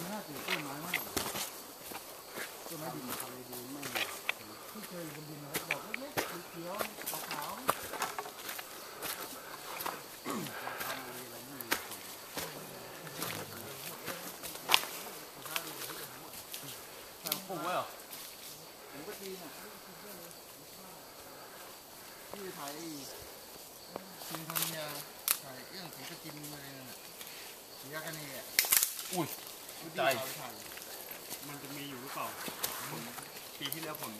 ดินทะเลดีไม่ที่เคยบนดินนะครับบอกเล็กๆเขียวขาวปลูกไว้เหรอผมก็จีนะที่ไทยซีโทเนียไทยเรื่องสีกระจินอะไรนั่นน่ะสียากันเน่ะอุ้ย ใจ มันจะมีอยู่หรือเปล่าผมปีที่แล้วผม